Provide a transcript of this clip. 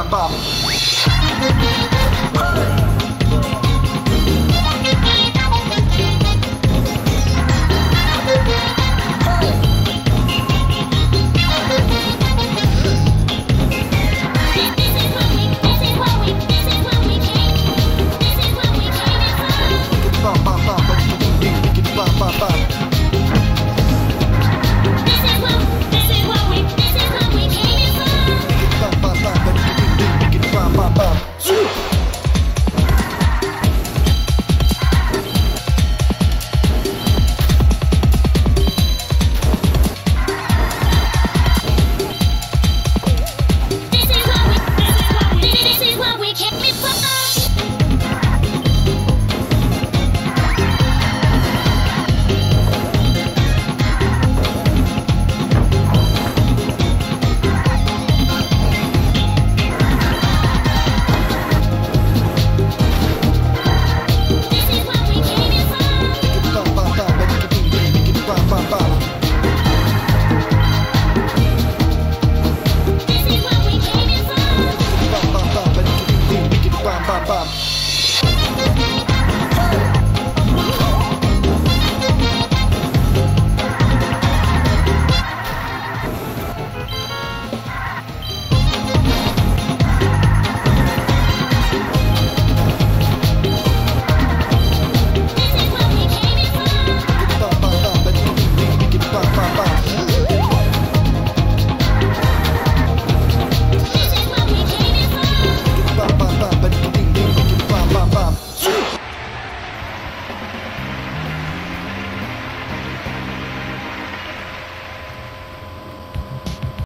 战罢免。bam, bam, bam.